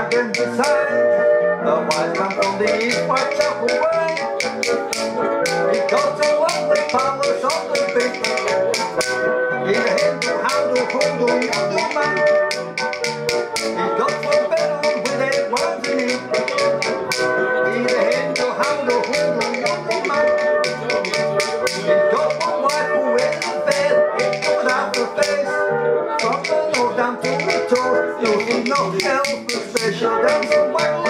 I can decide. You need no help, special dance,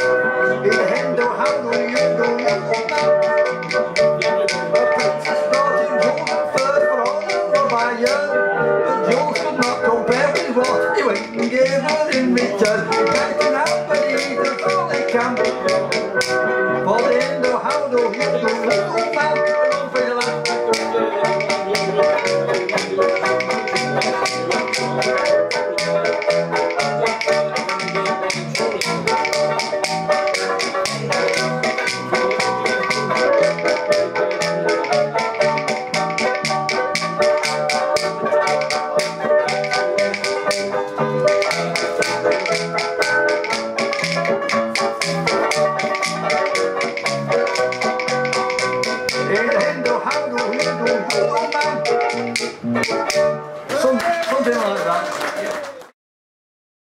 come. Wat in de houding hier doen,